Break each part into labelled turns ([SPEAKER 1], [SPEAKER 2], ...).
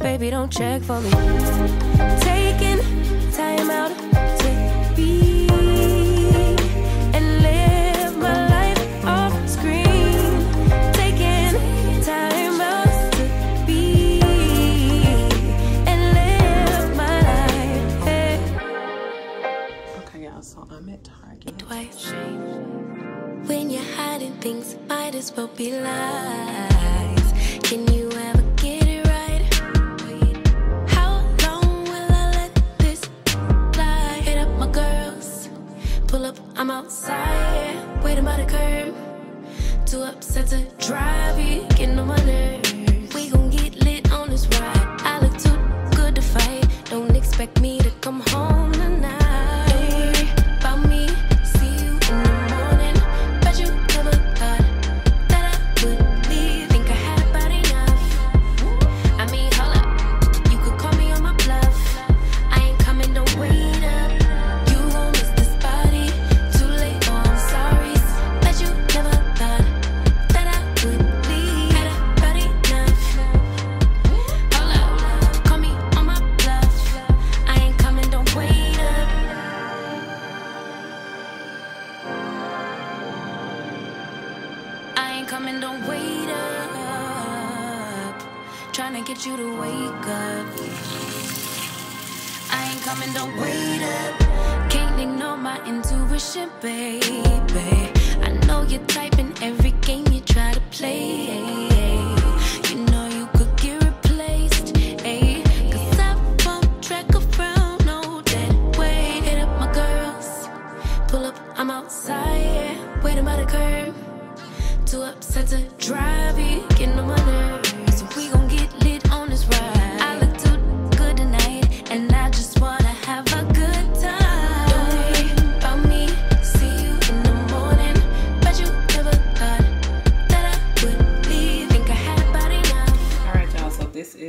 [SPEAKER 1] Baby, don't check for me. Taking time out to be and live my life off screen. Taking time out to be and live my life.
[SPEAKER 2] Okay, y'all, so I'm at Target.
[SPEAKER 1] twice. When you're hiding things, might as well be lies. Upset to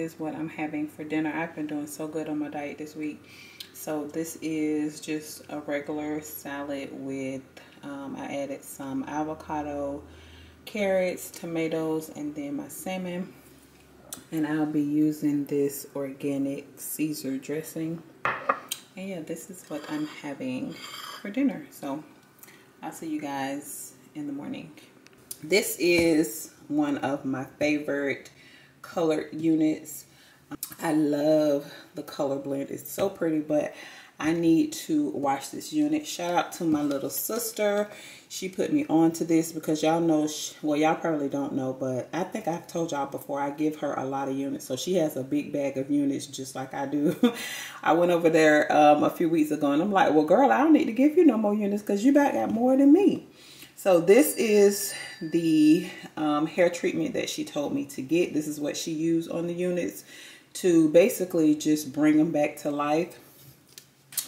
[SPEAKER 2] is what I'm having for dinner. I've been doing so good on my diet this week. So this is just a regular salad with. Um, I added some avocado, carrots, tomatoes, and then my salmon. And I'll be using this organic Caesar dressing. And yeah, this is what I'm having for dinner. So I'll see you guys in the morning. This is one of my favorite colored units. I love the color blend. It's so pretty, but I need to wash this unit. Shout out to my little sister. She put me onto this because y'all know, well, y'all probably don't know, but I think I've told y'all before I give her a lot of units. So she has a big bag of units just like I do. I went over there um, a few weeks ago and I'm like, well, girl, I don't need to give you no more units because you about got more than me. So this is the um, hair treatment that she told me to get. This is what she used on the units to basically just bring them back to life.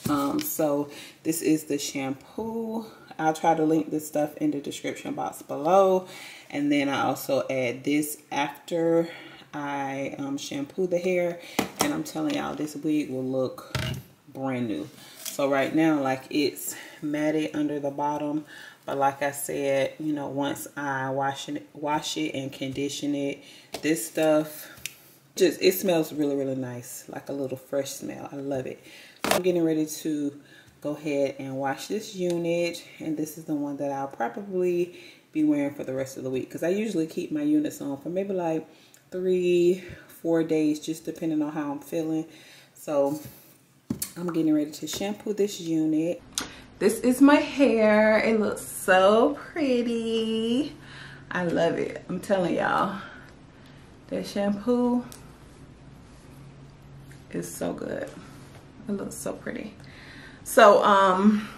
[SPEAKER 2] Um, so this is the shampoo. I'll try to link this stuff in the description box below. And then I also add this after I um, shampoo the hair. And I'm telling y'all, this wig will look brand new. So right now, like it's matted under the bottom. But like I said, you know, once I wash it, wash it and condition it, this stuff just, it smells really, really nice. Like a little fresh smell. I love it. I'm getting ready to go ahead and wash this unit. And this is the one that I'll probably be wearing for the rest of the week. Because I usually keep my units on for maybe like three, four days, just depending on how I'm feeling. So I'm getting ready to shampoo this unit. This is my hair. It looks so pretty. I love it. I'm telling y'all. That shampoo is so good. It looks so pretty. So, um,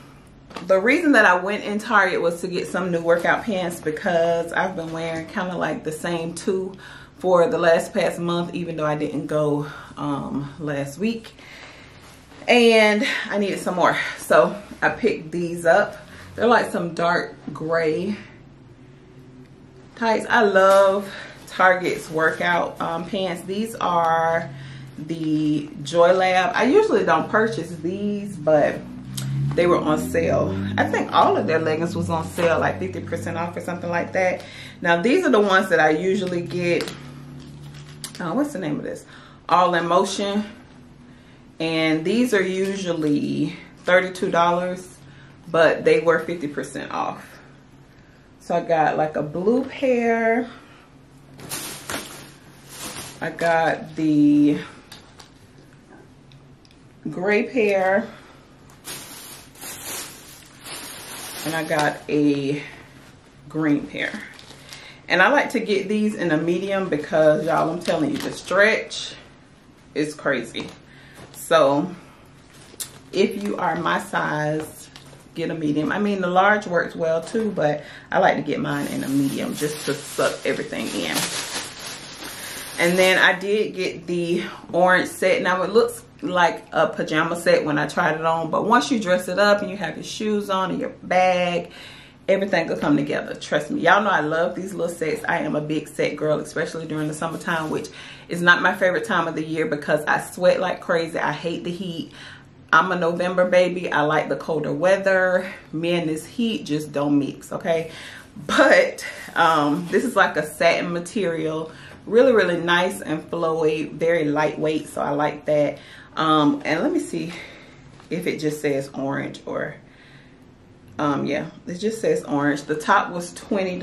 [SPEAKER 2] the reason that I went in Target was to get some new workout pants because I've been wearing kind of like the same two for the last past month, even though I didn't go um, last week. And I needed some more. So I picked these up. They're like some dark gray tights. I love Target's workout um, pants. These are the Joy Lab. I usually don't purchase these, but they were on sale. I think all of their leggings was on sale, like 50% off or something like that. Now, these are the ones that I usually get. Oh, what's the name of this? All in Motion. And these are usually $32, but they were 50% off. So I got like a blue pair. I got the gray pair. And I got a green pair. And I like to get these in a medium because y'all, I'm telling you, the stretch is crazy. So if you are my size, get a medium. I mean, the large works well too, but I like to get mine in a medium just to suck everything in. And then I did get the orange set. Now it looks like a pajama set when I tried it on, but once you dress it up and you have your shoes on and your bag everything will come together trust me y'all know i love these little sets i am a big set girl especially during the summertime which is not my favorite time of the year because i sweat like crazy i hate the heat i'm a november baby i like the colder weather me and this heat just don't mix okay but um, this is like a satin material really really nice and flowy very lightweight so i like that um, and let me see if it just says orange or um, yeah, it just says orange. The top was $20.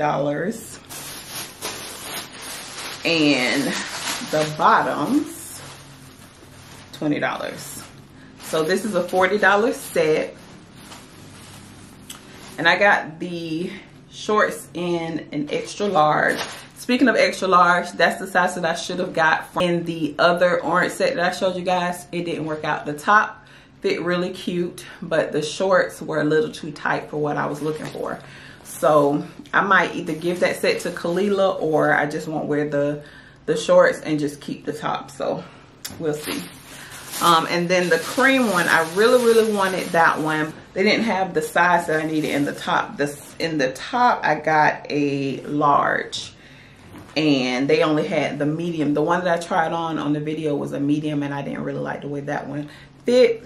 [SPEAKER 2] And the bottoms, $20. So this is a $40 set. And I got the shorts in an extra large. Speaking of extra large, that's the size that I should have got from in the other orange set that I showed you guys. It didn't work out. The top fit really cute, but the shorts were a little too tight for what I was looking for. So I might either give that set to Kalila or I just won't wear the, the shorts and just keep the top. So we'll see. Um, and then the cream one, I really, really wanted that one. They didn't have the size that I needed in the top. This In the top, I got a large and they only had the medium. The one that I tried on on the video was a medium and I didn't really like the way that one fit.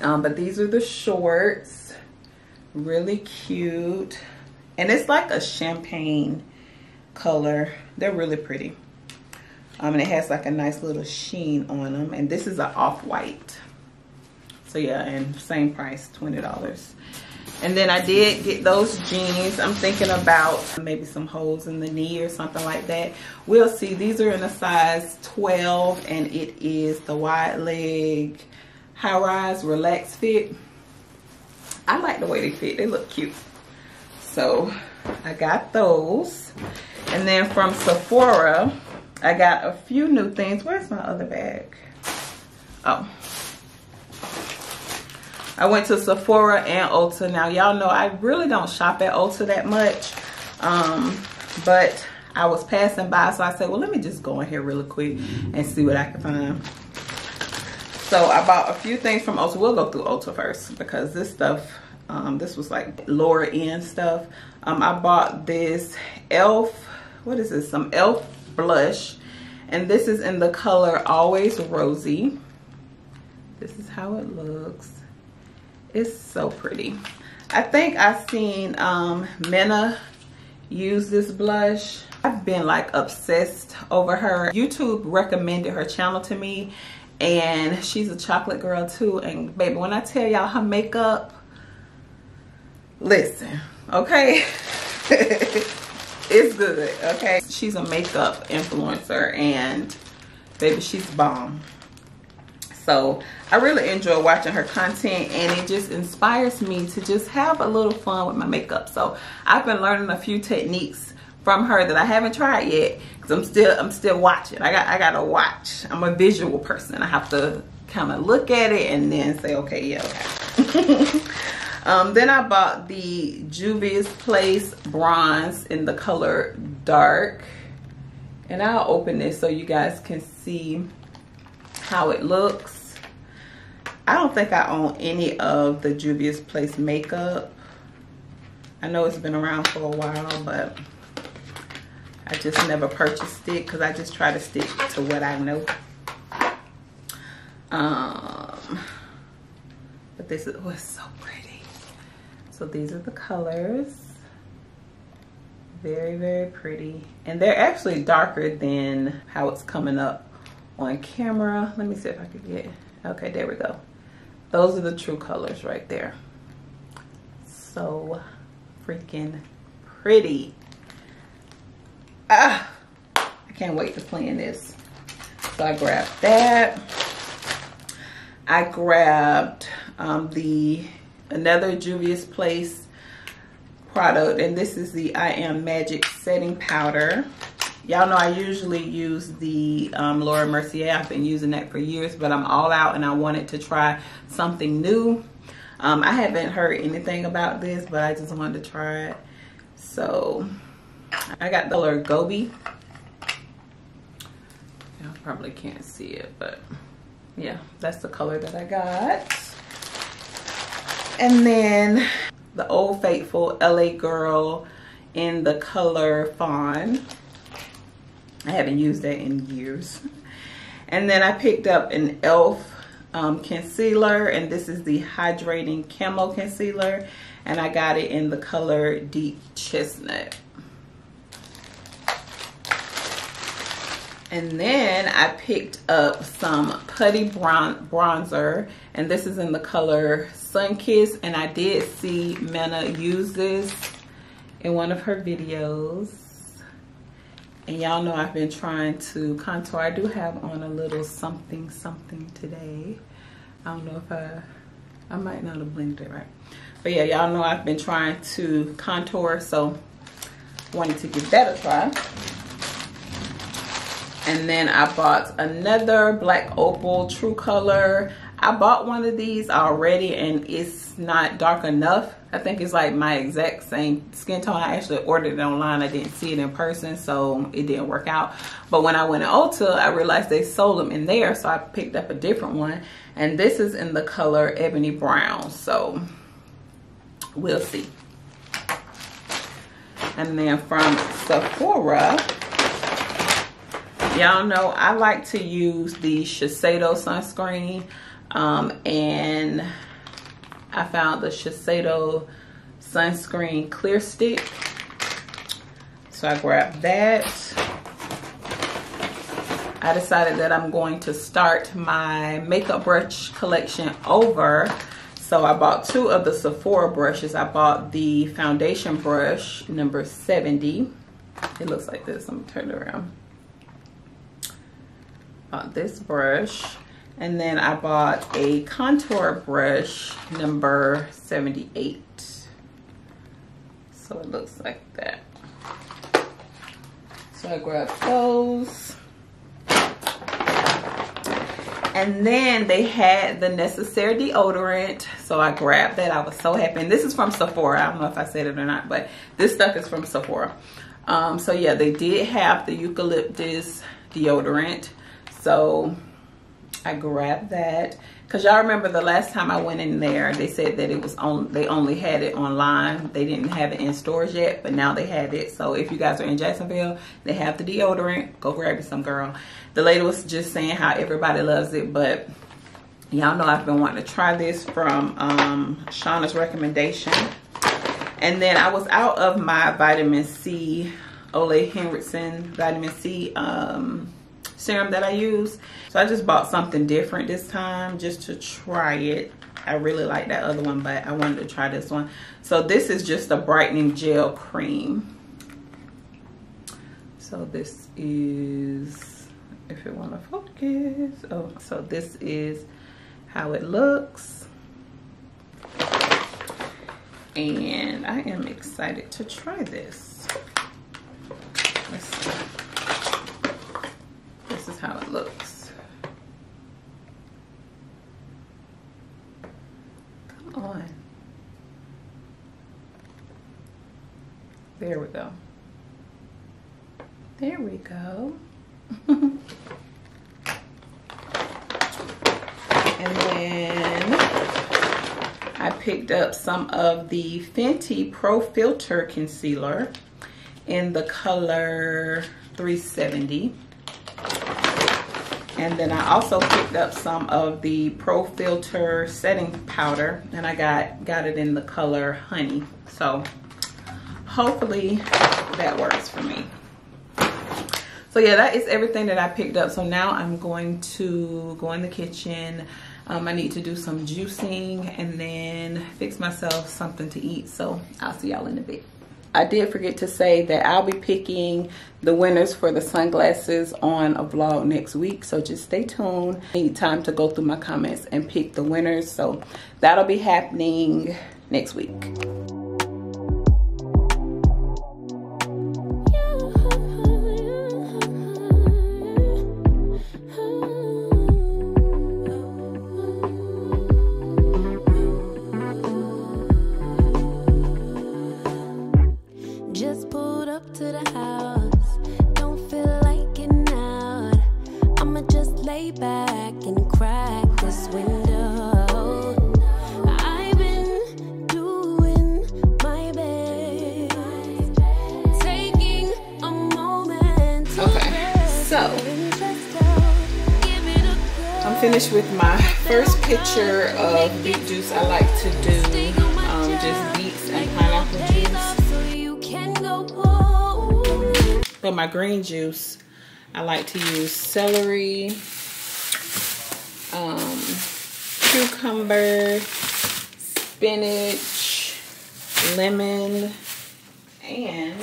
[SPEAKER 2] Um, but these are the shorts. Really cute. And it's like a champagne color. They're really pretty. Um, and it has like a nice little sheen on them. And this is an off-white. So yeah, and same price, $20. And then I did get those jeans. I'm thinking about maybe some holes in the knee or something like that. We'll see. These are in a size 12 and it is the wide leg high rise relaxed fit. I like the way they fit. They look cute. So I got those. And then from Sephora, I got a few new things. Where's my other bag? Oh. I went to Sephora and Ulta. Now, y'all know I really don't shop at Ulta that much. Um, but I was passing by, so I said, well, let me just go in here really quick and see what I can find. So I bought a few things from Ulta. We'll go through Ulta first because this stuff, um, this was like lower end stuff. Um, I bought this e.l.f. What is this? Some e.l.f. blush. And this is in the color Always Rosy. This is how it looks. It's so pretty. I think I've seen um, Minna use this blush. I've been like obsessed over her. YouTube recommended her channel to me and she's a chocolate girl too and baby when i tell y'all her makeup listen okay it's good okay she's a makeup influencer and baby she's bomb so i really enjoy watching her content and it just inspires me to just have a little fun with my makeup so i've been learning a few techniques from her that I haven't tried yet because I'm still I'm still watching. I got I gotta watch. I'm a visual person. I have to kind of look at it and then say okay yeah okay. um, then I bought the Juvia's Place bronze in the color dark and I'll open this so you guys can see how it looks. I don't think I own any of the Juvia's Place makeup. I know it's been around for a while, but I just never purchased it because I just try to stick to what I know. Um, but this is, oh, so pretty. So these are the colors. Very, very pretty. And they're actually darker than how it's coming up on camera. Let me see if I can get, okay, there we go. Those are the true colors right there. So freaking pretty. Ah, I can't wait to play in this. So I grabbed that. I grabbed um, the another Juvia's Place product and this is the I Am Magic setting powder. Y'all know I usually use the um, Laura Mercier. I've been using that for years, but I'm all out and I wanted to try something new. Um, I haven't heard anything about this, but I just wanted to try it. So I got the color Gobi. Y'all probably can't see it, but yeah, that's the color that I got. And then the Old Faithful LA Girl in the color Fawn. I haven't used that in years. And then I picked up an e.l.f. Um, concealer and this is the Hydrating Camo Concealer and I got it in the color Deep Chestnut. And then I picked up some Putty bron Bronzer and this is in the color Sun Kiss and I did see Mena use this in one of her videos and y'all know I've been trying to contour. I do have on a little something something today. I don't know if I, I might not have blended it right. But yeah, y'all know I've been trying to contour, so wanted to give that a try. And then I bought another Black Opal True Color. I bought one of these already and it's not dark enough I think it's like my exact same skin tone. I actually ordered it online. I didn't see it in person, so it didn't work out. But when I went to Ulta, I realized they sold them in there, so I picked up a different one. And this is in the color Ebony Brown, so we'll see. And then from Sephora, y'all know I like to use the Shiseido sunscreen. Um, and I found the Shiseido sunscreen clear stick. So I grabbed that. I decided that I'm going to start my makeup brush collection over. So I bought two of the Sephora brushes. I bought the foundation brush number 70. It looks like this. I'm gonna turn it around. Bought this brush. And then I bought a contour brush number 78. So it looks like that. So I grabbed those. And then they had the Nécessaire deodorant. So I grabbed that. I was so happy. And this is from Sephora. I don't know if I said it or not, but this stuff is from Sephora. Um, so yeah, they did have the eucalyptus deodorant. So I grabbed that because y'all remember the last time I went in there, they said that it was on. They only had it online. They didn't have it in stores yet, but now they have it. So if you guys are in Jacksonville, they have the deodorant. Go grab it, some girl. The lady was just saying how everybody loves it, but y'all know I've been wanting to try this from um, Shauna's recommendation. And then I was out of my vitamin C, Ole Henriksen vitamin C um, serum that I use. So I just bought something different this time just to try it. I really like that other one, but I wanted to try this one. So this is just a brightening gel cream. So this is, if you want to focus. Oh, so this is how it looks. And I am excited to try this. Let's see how it looks. Come on. There we go. There we go. and then I picked up some of the Fenty Pro Filter Concealer in the color 370. And then I also picked up some of the Pro Filter setting powder and I got, got it in the color Honey. So hopefully that works for me. so yeah that is everything that i picked up so now i'm going to go in the kitchen um, i need to do some juicing and then fix myself something to eat so i'll see y'all in a bit I did forget to say that I'll be picking the winners for the sunglasses on a vlog next week. So just stay tuned. I need time to go through my comments and pick the winners. So that'll be happening next week. Finished with my first pitcher of beet juice. I like to do um, just beets and pineapple juice. For my green juice, I like to use celery, um, cucumber, spinach, lemon, and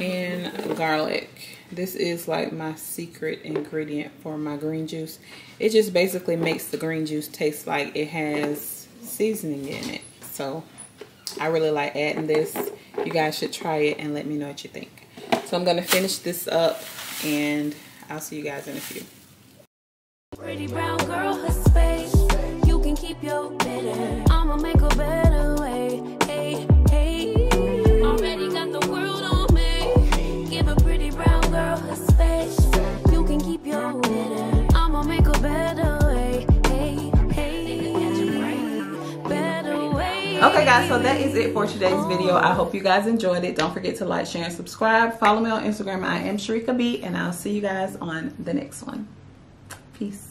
[SPEAKER 2] and garlic. This is like my secret ingredient for my green juice. It just basically makes the green juice taste like it has seasoning in it. So I really like adding this. You guys should try it and let me know what you think. So I'm going to finish this up and I'll see you guys in a few. Pretty brown girl, space. You can keep your bitter. I'ma make a guys, so that is it for today's video. I hope you guys enjoyed it. Don't forget to like, share, and subscribe. Follow me on Instagram. I am Sherika B, and I'll see you guys on the next one. Peace.